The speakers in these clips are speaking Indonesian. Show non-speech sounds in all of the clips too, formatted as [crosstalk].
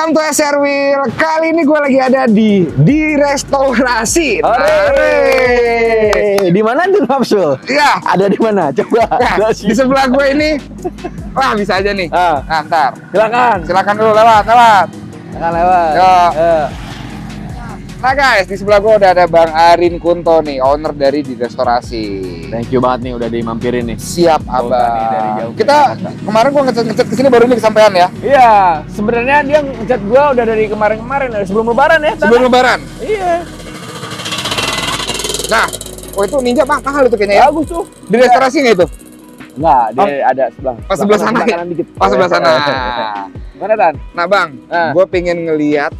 Welcome to SR Wheel. Kali ini gue lagi ada di di restorasi. Hore! Di mana tuh Mapsul? Ya, Ada di mana? Coba. nah, di sebelah gue ini. Wah, bisa aja nih. Ah, Nah, ntar. silakan. Silakan dulu lewat, lewat. Silakan lewat. Yo. Eh, Nah guys, di sebelah gue udah ada Bang Arin Kunto nih, owner dari di restorasi. Thank you banget nih udah dimampirin nih. Siap abang. nih dari jauh Kita kemarin gua ngechat ngechat ke sini baru ini kesampaian ya. Iya, sebenarnya dia ngechat gua udah dari kemarin-kemarin dari sebelum lebaran ya. Tan. Sebelum lebaran. Iya. Nah, oh itu ninja mah mahal itu kayaknya ya. Bagus tuh. Di restorasi nggak itu? Enggak, dia ada sebelah. Oh, sebelah sana kanan, ya? dikit. Pas sebelah sana. [laughs] Mana Tan? Nah bang, Ah. gue pengen ngeliat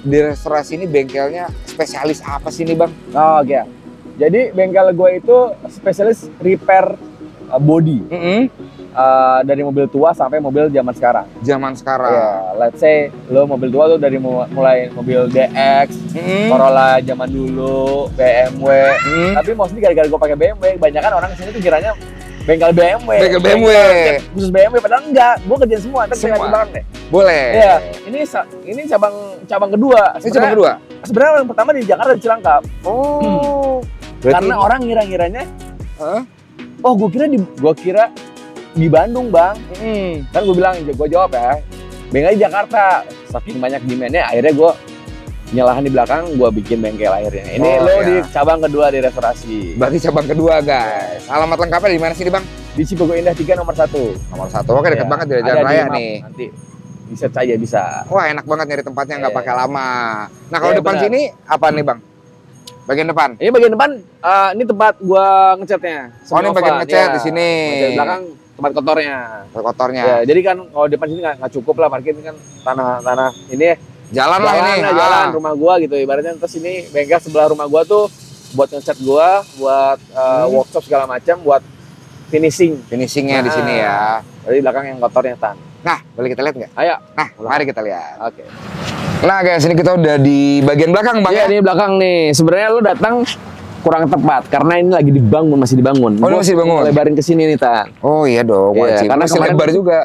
di restorasi ini bengkelnya spesialis apa sih nih bang? Oh, oke. Jadi bengkel gue itu spesialis repair uh, body uh, dari mobil tua sampai mobil zaman sekarang. Zaman sekarang. Ya, let's say lo mobil tua tuh dari mu- mulai mobil DX, Mm-mm. Corolla zaman dulu, BMW. Mm. Tapi mostly gara-gara gue pakai BMW, kebanyakan orang ke sini tuh kiranya bengkel BMW. Bengkel BMW. Bengkel khusus BMW, padahal enggak. Gue kerjain semua. Ntar Semua. belakang deh. Boleh. Iya, ini ini cabang cabang kedua. Ini cabang kedua. Sebenarnya yang pertama di Jakarta di Cilangkap. Oh. Karena orang ngira-ngiranya, Hah? oh gue kira di gue kira di Bandung bang. Mm. Kan gue bilang, gue jawab ya, bengkel di Jakarta. Saking banyak demandnya, akhirnya gue nyalahan di belakang, gue bikin bengkel akhirnya. Ini Oh, lo iya. di cabang kedua di restorasi. Berarti cabang kedua guys. Alamat lengkapnya di mana sih nih bang? Di Cipogo Indah 3 nomor 1. Nomor satu. Oke dekat Ya, banget dari jalan raya nih. Nanti set saja bisa. Wah enak banget nyari tempatnya nggak Iya. pakai lama. Nah kalau Iya, depan benar. sini apa nih bang? Bagian depan. Ini bagian depan, eh, ini tempat gua ngecatnya. Oh ini bagian ngecat di sini. Di belakang tempat kotornya. Kotornya. Ya, jadi kan kalau depan sini nggak nggak cukup lah parkir ini kan tanah tanah ini Jalan lah ini. Ah. jalan rumah gua gitu ibaratnya terus ini bengkel sebelah rumah gua tuh buat ngecat gua buat uh, Hmm. workshop segala macam buat finishing Finishingnya di Nah. sini ya. dari belakang yang kotornya tan Nah, boleh kita lihat nggak? ayo Nah, mari kita lihat. oke Nah, guys, ini kita udah di bagian belakang, Bang. Iya, ya? ini belakang nih sebenarnya lu datang kurang tepat karena ini lagi dibangun masih dibangun Oh, Gua masih dibangun? lebarin ke sini nih tan Oh iya dong, Iya, wajib. karena Masih lebar juga.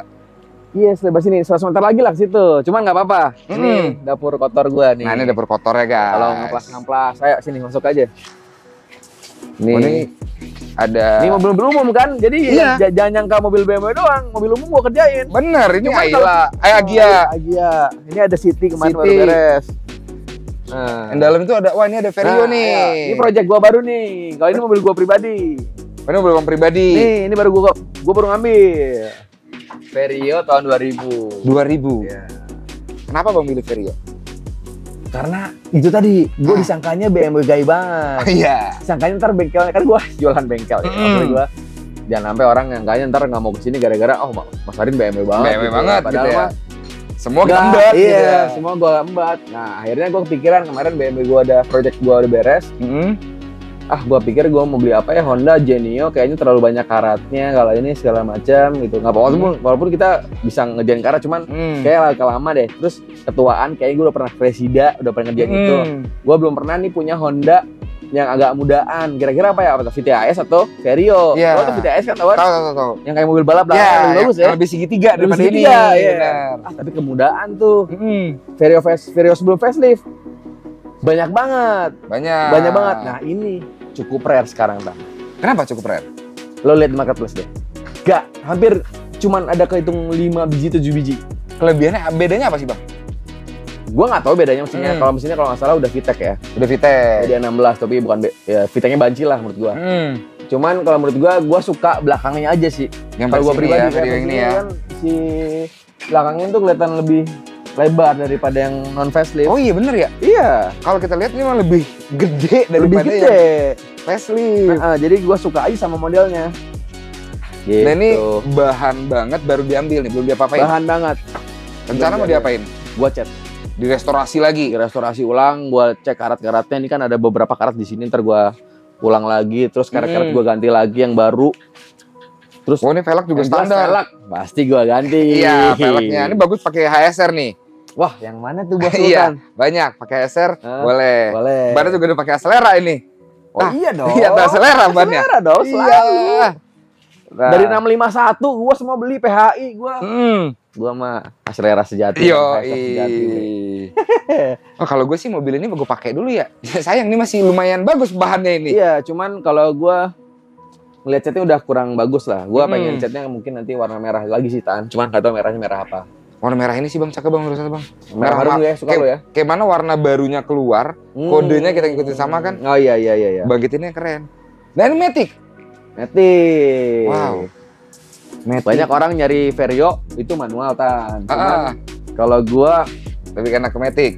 Iya selebar sini 100 meter lagi lah ke situ cuman nggak apa-apa ini dapur kotor gua nih Nah, ini dapur kotornya, guys. kalau ngamplas-ngamplas ayo sini masuk aja nih Oh, ini ada Ini mobil umum kan, jadi Iya. jangan nyangka mobil BMW doang, mobil umum gua kerjain. Bener, ini Cuman Ayla, eh Agia. Oh, Agia. Ini ada City kemarin City. baru beres. Nah, Yang dalam itu ada, wah ini ada Vario Nah, nih. iya. Ini project gua baru nih. Kalau ini mobil gua pribadi. Oh, Ini mobil bang pribadi. Nih, ini baru gua gua baru ngambil. Vario tahun 2000. 2000. Iya. Kenapa bang milih Vario? Karena itu tadi, gua Ah. disangkanya BMW gay banget. [laughs] iya. Disangkanya ntar bengkelnya kan gua [laughs] jualan bengkel ya. Mm. Gua jangan sampai orang yang kayaknya ntar nggak mau ke sini gara-gara oh Mas Arin BMW banget. BMW gitu. banget Padahal gitu ya. mah Semua Nggak, embat iya, gitu ya. semua gua embat. Nah, akhirnya gua kepikiran kemarin BMW gua ada project gua udah beres. Mm-mm. Ah, gua pikir gua mau beli apa ya Honda Genio kayaknya terlalu banyak karatnya kalau ini segala macam gitu. Nggak apa-apa walaupun, walaupun kita bisa ngerjain karat cuman Hmm. kayak lama lama deh. Terus ketuaan kayaknya gua udah pernah presida, udah pernah ngerjain itu. Hmm. Gua belum pernah nih punya Honda yang agak mudaan. Kira-kira apa ya? Apa? VTAS atau Vario? Iya. Lo tuh VTAS kan tau kan? Yang kayak mobil balap lah, Ya, lebih yang- bagus ya. lebih segitiga daripada ini. iya. Ah, tapi kemudaan tuh. Mm-mm. Vario Vario sebelum facelift banyak banget Banyak. banyak banget nah ini cukup rare sekarang bang Kenapa cukup rare? lo lihat di marketplace deh gak hampir cuman ada kehitung 5 biji 7 biji Kelebihannya bedanya apa sih bang? gua nggak tahu bedanya mesinnya Hmm. kalau mesinnya kalau nggak salah udah Vitek ya Udah Vitek. jadi 16 tapi bukan be- ya Viteknya banci lah menurut gua Hmm. cuman kalau menurut gua gua suka belakangnya aja sih Yang kalau gua pribadi ya, kan, ini mesinnya ya. kan si belakangnya tuh kelihatan lebih lebar daripada yang non facelift Oh iya bener ya. iya Kalau kita lihat ini mah lebih gede lebih daripada yang gede facelift. Nah, jadi gua suka aja sama modelnya. Gitu. Nah ini bahan banget baru diambil nih, belum diapa-apain. bahan banget. Rencana mau diapain? Gua cat, Direstorasi lagi. di restorasi ulang, gua cek karat-karatnya. Ini kan ada beberapa karat di sini, ntar gua ulang lagi, terus karat-karat Hmm. gua ganti lagi yang baru. Terus Oh ini velg juga yang standar. velg, pasti gua ganti. Iya, velgnya. Ini bagus pakai HSR nih. Wah, yang mana tuh bos [laughs] Iya, Sultan? banyak pakai HSR Ah, boleh. Boleh. Bannya juga udah pakai aselera ini. Oh Ah, iya dong. [laughs] Iya, ada aselera bannya. Selera dong, selalu. Iya. Nah. Dari 651 gua semua beli PHI gua. Hmm. Gua mah aslera sejati. Yo, [laughs] oh, kalau gue sih mobil ini gue pakai dulu ya. Sayang nih masih lumayan bagus bahannya ini. Iya, cuman kalau gua ngeliat catnya udah kurang bagus lah. Gua Hmm. pengen catnya mungkin nanti warna merah lagi sih Tan. Cuman nggak tahu merahnya merah apa. Warna merah ini sih bang, cakep bang menurut saya bang. Merah Merah baru ya, suka kayak- lo ya. Kayak mana warna barunya keluar, Hmm. kodenya kita ikutin sama kan? Oh iya iya iya iya. bangkitinnya keren. Nah ini Matic. Matic. Wow. Matic. Banyak orang nyari Vario itu manual Tan. Ah, Cuman ah. kalau gua Lebih enak ke Matic.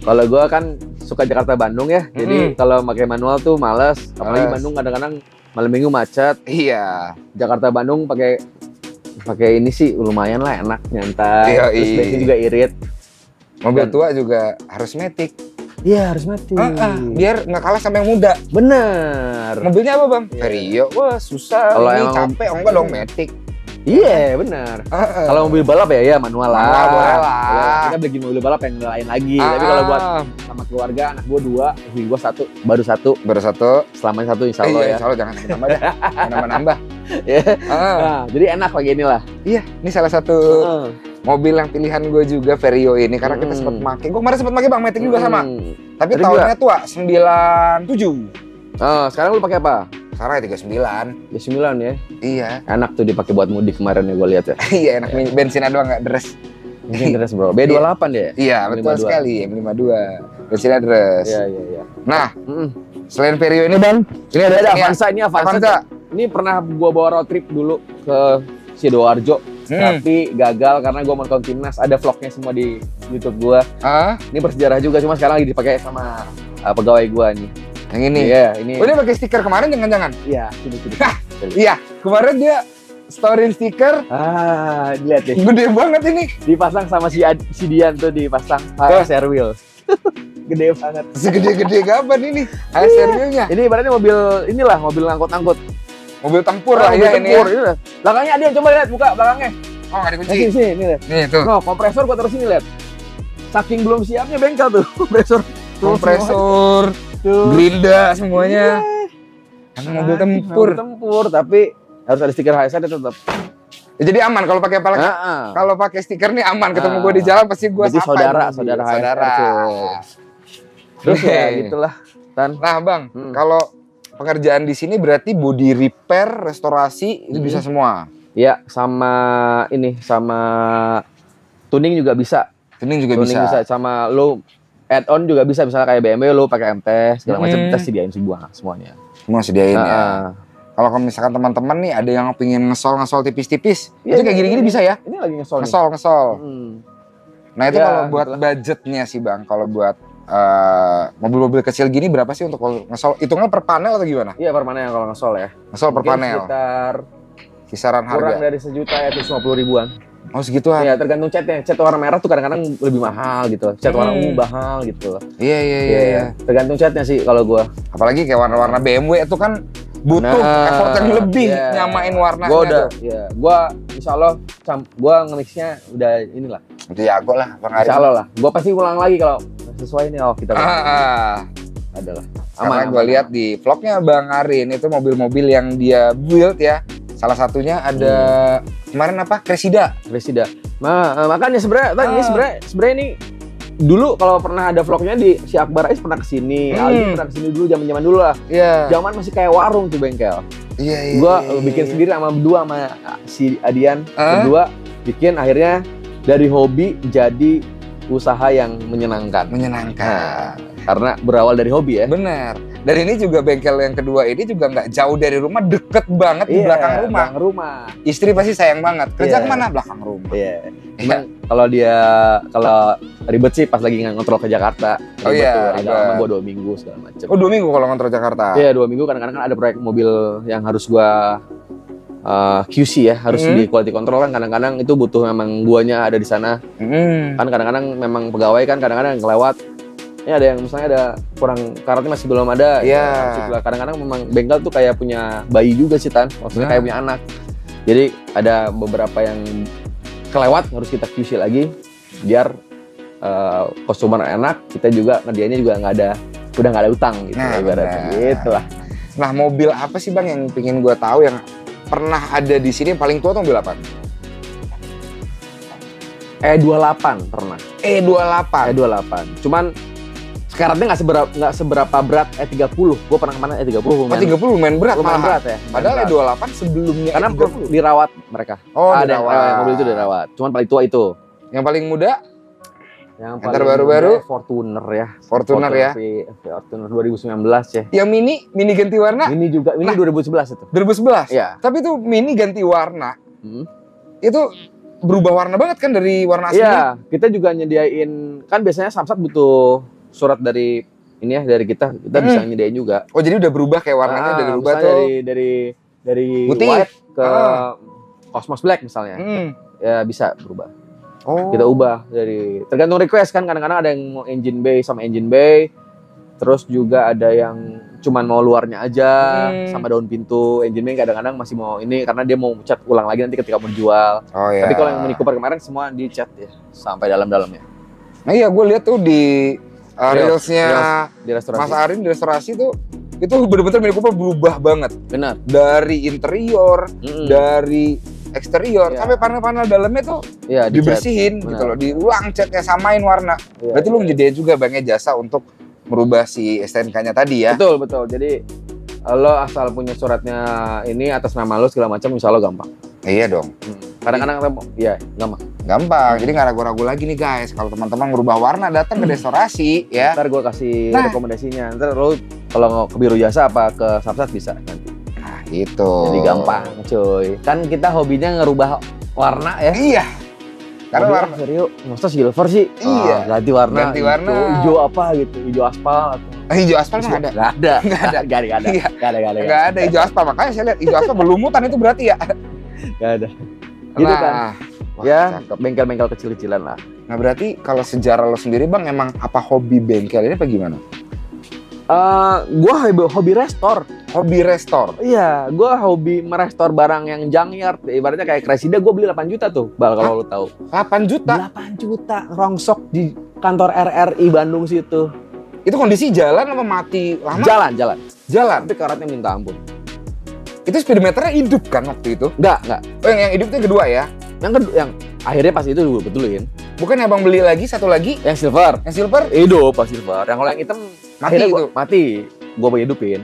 kalau gua kan suka Jakarta Bandung ya. Jadi Mm. kalau pakai manual tuh males. Apalagi Males. Bandung kadang-kadang malam minggu macet. Iya. Jakarta Bandung pakai pakai ini sih lumayan lah enak nyantai. Iya, Terus iya. bensin juga irit. Mobil Dan- tua juga harus Matic. Iya harus mati. Ah, ah. Biar nggak kalah sama yang muda. Bener. Mobilnya apa bang? Iya. Vario. Wah susah. Kalau ini emang- capek. Oh enggak dong Matic. Iya bener. Ah, ah. Kalau mobil balap ya ya manual lah. Manual boleh lah. Kita beli mobil balap yang lain lagi. Ah, Tapi kalau buat sama keluarga anak gua dua, istri gua satu, baru satu. baru satu. Selamanya satu insya Eh, Allah iya, ya. insya Allah jangan nambah dah. Jangan nambah-nambah. [laughs] [laughs] Ya. Ah, Nah, jadi enak pakai inilah. iya, ini salah satu Heeh. mobil yang pilihan gue juga Vario ini karena kita Hmm. sempat pakai. Gue kemarin sempat pakai Bang Matic juga sama. Hmm. Tapi Tadi tahunnya tua 97. Oh, sekarang lu pakai apa? Sekarang ya 39. Ya 9 ya. Iya. Enak tuh dipakai buat mudik kemarin ya gua lihat ya. [laughs] Iya, enak bensinnya doang enggak deres. Mungkin deres bro. B28 deh. Iya, betul 52. sekali. M52. Bensinnya deres. Iya iya iya. Nah, Mm. selain Vario ini Bang, ini ada Ada ya, Avanza ini Avanza. Avanza. Ini pernah gua bawa road trip dulu ke Sidoarjo, Hmm. tapi gagal karena gua mau nonton timnas. Ada vlognya semua di YouTube gua. Ah, Ini bersejarah juga, cuma sekarang lagi dipakai sama uh, pegawai gua nih. yang ini. Iya, ini. Oh, dia pakai stiker kemarin jangan-jangan. Iya, sini sini. Iya, kemarin dia storyin stiker ah, lihat deh. gede banget ini. Dipasang sama si Ad- si Dian tuh dipasang. HS Air Wheels. Gede banget. Segede-gede kapan ini? ASR nya Ini ibaratnya mobil inilah mobil ngangkut-ngangkut. Mobil tempur lah mobil ya ini. tempur, Ya. ini lah. Belakangnya ada coba lihat buka belakangnya. Oh, nggak Nah, dikunci. sini sini ini lihat. Nih tuh. No, kompresor gua taruh sini lihat. Saking belum siapnya bengkel tuh [laughs] kompresor. Tuh, Kompresor, Tuh. gerinda semuanya. Iya. Kan mobil tempur. Mobil tempur tapi harus ada stiker HSR tetap. Ya, jadi aman kalau pakai Heeh. kalau pakai stiker nih aman. Ketemu Ah. gue di jalan pasti gue sapa. saudara, saudara saudara. Terus ya gitulah. Tan. Nah, Bang, Hmm. kalau pekerjaan di sini berarti body repair, restorasi itu Hmm. bisa semua. Ya, sama ini sama tuning juga bisa. Tuning juga tuning bisa. bisa. sama lo add on juga bisa misalnya kayak BMW lo pakai MT segala macam Hmm. kita sediain semua semuanya. Semua sediain ya. Heeh. Kalau misalkan teman-teman nih ada yang pengen ngesol-ngesol tipis-tipis, Iya, itu kayak iya, gini-gini iya. bisa ya? Ini lagi ngesol. nih. Ngesol, ngesol. Hmm. Nah itu Ya, kalau buat gitulah. budgetnya sih bang, kalau buat eh, mobil-mobil kecil gini berapa sih untuk kalau ngesol? Hitungnya per panel atau gimana? Iya per panel kalau ngesol ya. Ngesol per panel, Sekitar kisaran kurang harga. dari sejuta ya terus puluh ribuan. Oh segituan? Iya tergantung catnya. Cat warna merah tuh kadang-kadang lebih mahal gitu. Cat warna Hmm. ungu mahal gitu. Iya iya iya. iya. Tergantung catnya sih kalau gua. Apalagi kayak warna-warna BMW itu kan butuh Nah, effort yang lebih iya. nyamain warnanya. Gua udah, tuh. ya, gua insya Allah, gua nge-mixnya udah inilah. Jago lah bang Ari. Insya Allah lah. Gua pasti ulang lagi kalau sesuai nih. Oh kita Ah, ah. adalah. Karena gue lihat di vlognya Bang Arin itu mobil-mobil yang dia build ya. Salah satunya ada kemarin apa? Cressida. Presida. Nah, eh, makanya sebenarnya tadi ini Ah. sebenarnya sebenarnya ini dulu kalau pernah ada vlognya di si Akbar Ais pernah ke sini, Hmm. Aldi pernah ke sini dulu zaman-zaman dulu lah. Iya. Zaman masih kayak warung tuh bengkel. Iya iya. Gua iya, eh, bikin iya. sendiri sama berdua sama si Adian Ah? berdua bikin akhirnya dari hobi jadi usaha yang menyenangkan. Menyenangkan. Karena berawal dari hobi ya. Bener. Dan ini juga bengkel yang kedua ini juga nggak jauh dari rumah, deket banget di Iya, belakang rumah. belakang rumah. Istri pasti sayang banget. Kerja Iya. ke mana? Belakang rumah. Iya. Iya. Cuman kalau dia kalau ribet sih pas lagi ngontrol ke Jakarta. Oh Ribet iya, tuh, agak lama gua dua minggu segala macam. Oh dua minggu kalau ngontrol Jakarta. Iya dua minggu kadang-kadang kan ada proyek mobil yang harus gua uh, QC ya harus Hmm. di quality control kan kadang-kadang itu butuh memang guanya ada di sana Hmm. kan kadang-kadang memang pegawai kan kadang-kadang kelewat ini ada yang misalnya ada kurang karatnya masih belum ada Iya. ya, kadang-kadang memang bengkel tuh kayak punya bayi juga sih tan maksudnya Nah. kayak punya anak jadi ada beberapa yang kelewat harus kita QC lagi biar uh, customer enak kita juga ngerjainnya juga nggak ada udah nggak ada utang gitu Nah, ibaratnya benar. gitu lah Nah mobil apa sih bang yang pingin gue tahu yang pernah ada di sini paling tua tuh mobil apa? E28 pernah. E28. E28. Cuman sekaratnya nggak seberapa nggak seberapa berat E30. Gue pernah ke mana E30 Oh, lumayan, 30 lumayan berat lumayan berat ya. Padahal lumayan berat. E28 sebelumnya karena E30. dirawat mereka. Oh, Ada dirawat. eh, mobil itu dirawat. Cuman paling tua itu. Yang paling muda Yang paling terbaru-baru? Fortuner ya. Fortuner ya. V- Fortuner 2019 ya. Yang mini, mini ganti warna Ini juga ini Nah. 2011 itu. 2011. Iya. Tapi itu mini ganti warna. Hmm. Itu berubah warna banget kan dari warna aslinya. Iya, kita juga nyediain kan biasanya Samsat butuh surat dari ini ya dari kita, kita Hmm. bisa nyediain juga. Oh, jadi udah berubah kayak warnanya Ah, udah berubah misalnya tuh. dari dari dari Putih. white ke Ah. Cosmos Black misalnya. Hmm. Ya bisa berubah. Oh. Kita ubah dari tergantung request kan kadang-kadang ada yang mau engine bay sama engine bay. Terus juga ada yang cuman mau luarnya aja Hmm. sama daun pintu. Engine bay kadang-kadang masih mau ini karena dia mau cat ulang lagi nanti ketika mau dijual. Oh iya. Tapi kalau yang Mini Cooper kemarin semua dicat ya sampai dalam-dalamnya. Nah iya gue lihat tuh di uh, Reels, reelsnya Di restorasi. Mas Arin di restorasi tuh itu bener-bener Mini Cooper berubah banget Benar. dari interior, Mm-mm. dari eksterior Iya. sampai panel-panel dalamnya tuh Iya, dicat. dibersihin Benar. gitu loh, diulang catnya samain warna. Iya, Berarti lu iya. menyediain juga banknya jasa untuk merubah si STNK-nya tadi ya. Betul, betul. Jadi lo asal punya suratnya ini atas nama lo segala macam insya Allah gampang. Iya dong, Kadang-kadang kita mau- iya gampang. gampang. Jadi nggak ragu-ragu lagi nih guys. Kalau teman-teman merubah warna datang ke restorasi ya. Ntar gue kasih Nah. rekomendasinya. Ntar lo kalau ke biru jasa apa ke Samsat bisa nanti. Nah gitu. Jadi gampang, cuy. Kan kita hobinya ngerubah warna ya. Iya. Karena Mobil, warna serius, masa silver sih? Iya. Ah, ganti warna. Ganti warna. Hijau, hijau apa gitu? Hijau aspal atau hijau aspal ada. Nggak ada. Nggak ada. Nggak ada. Nggak ada. Iya. Nggak ada. Nggak ada. Enggak ada hijau aspal, makanya saya lihat hijau aspal berlumutan itu berarti ya. Nggak ada. Gitu kan. Nah, wah, ya, bengkel-bengkel kecil-kecilan lah. Nah berarti kalau sejarah lo sendiri bang, emang apa hobi bengkel ini apa gimana? Eh, gua hobi, hobi restor. Hobi restor. Iya, gua hobi merestor barang yang junkyard. Ibaratnya kayak Cressida gua beli 8 juta tuh, Bal kalau lu tahu. 8 juta. 8 juta rongsok di kantor RRI Bandung situ. Itu kondisi jalan apa mati lama? Jalan, jalan. Jalan. Tapi karatnya minta ampun. Itu speedometernya hidup kan waktu itu? Enggak, enggak. Oh yang, yang hidup itu yang kedua ya? Yang kedua yang akhirnya pas itu gue betulin. Bukan yang bang beli lagi satu lagi? Yang silver. Yang silver Hidup pas silver. Yang kalau yang hitam mati akhirnya itu? gua, mati. Gua mau hidupin.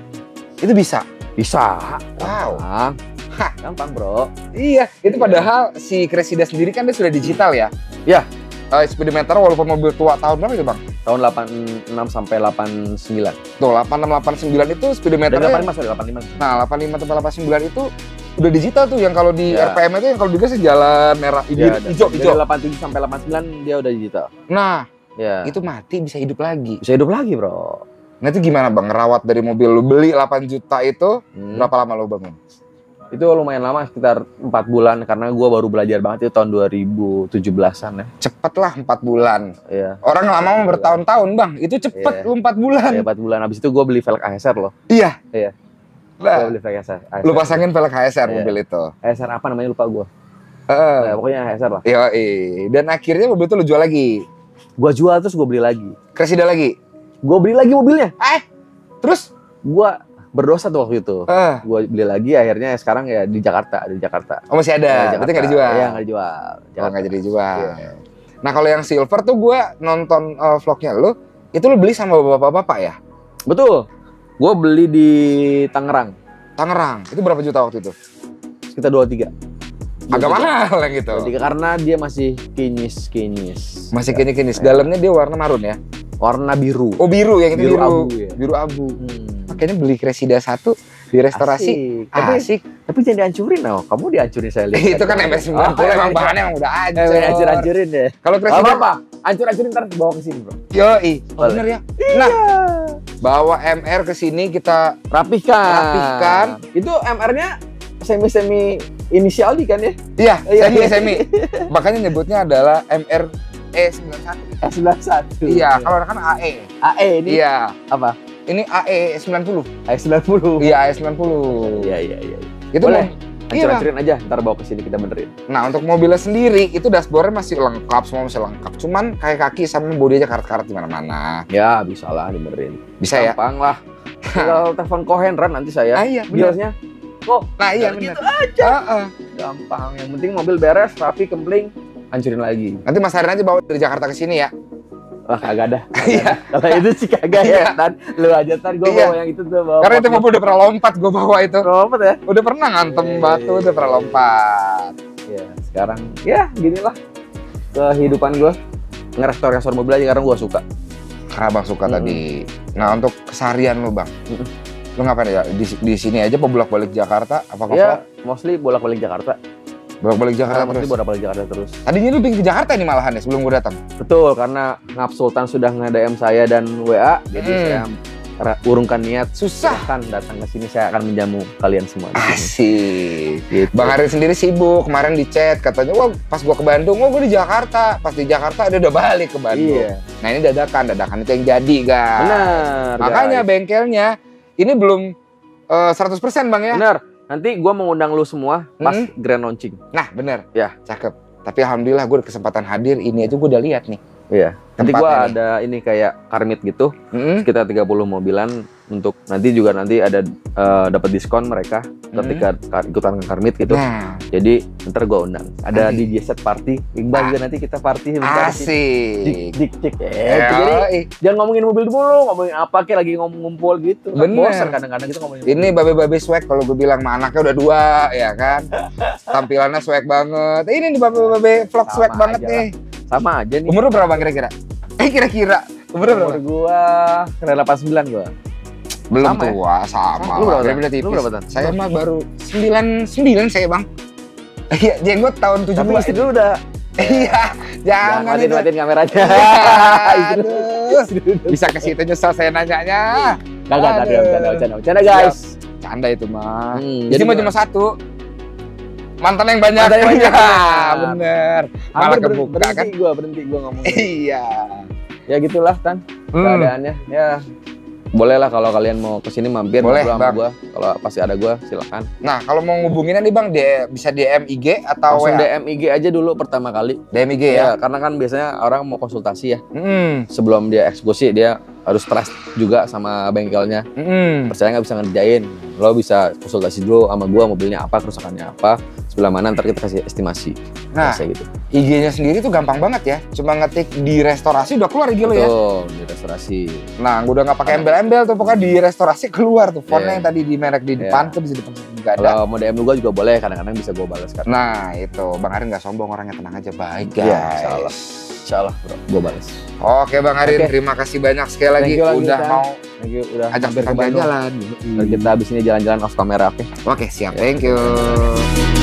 Itu bisa? Bisa. Wow. Gampang. Hah. Gampang, Bro. Iya. Itu padahal si Cressida sendiri kan dia sudah digital ya? Iya. Eh, speedometer walaupun mobil tua tahun berapa itu bang? Tahun 86 sampai 89. Tuh 8689 itu Dari speedometernya 85 sorry 85. Nah, 85 sampai 89 itu udah digital tuh yang kalau di Ya. RPM itu yang kalau digas jalan merah hijau Iya, hijau, dari hijau. 87 sampai 89 dia udah digital. Nah, Ya. itu mati bisa hidup lagi. bisa hidup lagi, Bro. Nah, itu gimana Bang ngerawat dari mobil lu beli 8 juta itu Hmm. berapa lama lu bangun? Itu lumayan lama sekitar 4 bulan karena gua baru belajar banget itu tahun 2017-an ya. Cepet lah 4 bulan. Iya. Orang lama mah bertahun-tahun, Bang. Itu cepet Iya. lu 4 bulan. Ya, 4 bulan habis itu gua beli velg ASR loh. Iya. Iya. Nah, beli velg ASR. lu pasangin velg HSR Iya. mobil itu. ASR apa namanya lupa gua. Heeh. Ya, pokoknya ASR lah. Yoi. Dan akhirnya mobil itu lu jual lagi. Gua jual terus gua beli lagi. Cressida lagi. Gua beli lagi mobilnya. Eh, terus? Gua berdosa tuh waktu itu. Eh, Gua beli lagi akhirnya sekarang ya di Jakarta, di Jakarta. oh masih Ya, ada. Jakarta. Berarti nggak dijual. Iya, nggak dijual. Oh, nggak jadi jual. Iya. Nah kalau yang silver tuh gue nonton uh, vlognya lu, itu lu beli sama bapak-bapak ya? Betul. Gua beli di Tangerang Tangerang. Itu berapa juta waktu itu? sekitar 23. Agak mahal yang gitu. 23 karena dia masih kinyis-kinyis. Masih kini-kini. Dalamnya dia warna marun ya? Warna biru. Oh biru yang itu Biru biru. abu, ya. Biru abu. Hmm. Makanya beli Cressida satu di restorasi. Asik. Tapi, Asik. tapi jangan dihancurin loh. Kamu dihancurin saya lihat. itu kan MS90 Oh, emang iya. bahannya emang udah Eh, hancur. hancur-hancurin deh. Kalau Gak Cressida apa-apa. Hancur-hancurin ntar bawa ke sini, Bro. Yoi. Oh, bener ya? Nah, bawa MR ke sini kita Rapihkan. Rapihkan. Itu MR-nya semi-semi inisial di kan ya? Iya, Iya, semi iya. semi. Makanya nyebutnya adalah MR E91. S91. Iya, kalau kan AE. AE ini Iya. apa? Ini AE 90. AE90. Iya, AE 90. Iya, iya, iya. Itu Boleh. mau- Iya. Hancur-hancurin aja, ntar bawa ke sini kita benerin. Nah, untuk mobilnya sendiri itu dashboardnya masih lengkap, semua masih lengkap. Cuman kayak kaki sama bodi aja karat-karat di mana-mana. Ya, bisa lah dibenerin. Bisa ya? Gampang lah. [laughs] Tinggal telepon Kohen Ran nanti saya. Ah, iya, bener. Bilnya toko. Nah iya Gitu benar. Heeh. Gampang. Yang penting mobil beres, rapi, kempling, hancurin lagi. Nanti Mas Harin aja bawa dari Jakarta ke sini ya. Wah kagak ada. [laughs] Iya. Kalau itu sih kagak Iya. ya. Tan, lu aja tan gue Iya. bawa yang itu tuh bawa. Karena itu mobil udah pernah lompat gue bawa itu. Robot ya? Udah pernah ngantem Iya, batu, iya, udah pernah iya. lompat. Ya, sekarang ya ginilah kehidupan gue ngerestorasi mobil aja karena gue suka. Karena Bang suka tadi. Nah untuk keseharian lu Bang, Mm-mm. lu ngapain ya? Di, di sini aja apa bolak-balik Jakarta? Apa ke Ya, mostly bolak-balik Jakarta. Bolak-balik Jakarta terus? bolak-balik Jakarta terus. Tadinya lu pengen ke Jakarta nih malahan ya sebelum gue datang. Betul, karena Ngap Sultan sudah nge-DM saya dan WA, jadi Hmm. saya ra- urungkan niat Susah. silahkan datang ke sini saya akan menjamu kalian semua. Asik. Gitu. Bang Harin sendiri sibuk, kemarin di chat katanya, wah pas gua ke Bandung, wah gua di Jakarta. Pas di Jakarta dia udah balik ke Bandung. Iya. Nah ini dadakan, dadakan itu yang jadi guys. Benar. Makanya guys. bengkelnya ini belum eh, 100% bang ya. Benar. Nanti gua mengundang lu semua pas Hmm. grand launching. Nah bener. Ya. Cakep. Tapi alhamdulillah gue kesempatan hadir ini aja gue udah lihat nih. Iya. Nanti nih. ada ini kayak karmit gitu, Mm-mm. sekitar 30 mobilan untuk nanti juga nanti ada eh, dapat diskon mereka ketika kar- ikutan karmit gitu. Nah Jadi ntar gua undang. Ada Nanti. DJ set party. Iqbal juga nanti kita party sebentar. Dik asik. dik dik. Eh, Ya, jadi jangan ngomongin mobil dulu, ngomongin apa kayak lagi ngomong ngumpul gitu. Kan Bener. Bosan kadang-kadang kita ngomongin. Ini babe-babe swag kalau gue bilang mah anaknya udah dua ya kan. Tampilannya swag banget. Ini nih babe-babe vlog Sama swag banget aja nih. sama aja nih. Umur lu berapa kira-kira? Eh kira-kira umurnya berapa? Umur gua kira 89 gua. Belum Sama ya? tua, sama. Lu berapa, Beda tipis. Lu berapa, Tan? Saya mah baru 99 saya bang. [laughs] Iya, jenggot tahun 72. Tapi istri lu udah [laughs] Iya, jangan matiin matiin kameranya. [laughs] Ya, udah- Bisa ke situ nyesel saya nanyanya. Kagak tadi Aduh. bercanda bercanda bercanda guys. Canda itu mah. Hmm, Jadi mau gimana? cuma satu. Mantan yang banyak. Mantan yang banyak. Ya, bener. Malah kebuka berhenti kan. gua berhenti gua ngomong. Iya. ya gitulah Hmm. keadaannya. Ya boleh lah kalau kalian mau ke sini mampir Boleh, ngobrol sama gua. Kalau pasti ada gua silakan. Nah, kalau mau ngubunginnya nih Bang, dia bisa DM IG atau Langsung WA? DM IG aja dulu pertama kali. DM IG ya. Ya, karena kan biasanya orang mau konsultasi ya. Hmm. Sebelum dia eksekusi dia harus trust juga sama bengkelnya. Hmm. Percaya nggak bisa ngerjain. Lo bisa konsultasi dulu sama gua mobilnya apa, kerusakannya apa, sebelah mana ntar kita kasih estimasi. Nah, Biasa gitu. IG-nya sendiri tuh gampang banget ya. Cuma ngetik di restorasi udah keluar IG lo ya. Betul, di restorasi. Nah, gue udah nggak pakai embel-embel tuh, pokoknya di restorasi keluar tuh. Fontnya Iya. yang tadi di merek di Iya. depan tuh bisa depan juga ada. Kalau mau DM gua juga boleh, kadang-kadang bisa gua balas kan. Nah, itu Bang Arin nggak sombong orangnya tenang aja baik guys. Iya, insya Allah. Insya Allah bro, gua balas. Oke Bang Arin, Oke. terima kasih banyak sekali lagi Thank you udah mau Thank you, udah ajak kita Bandung. jalan. Ntar kita abis ini jalan-jalan off kamera, oke? Oke, siap. Thank you.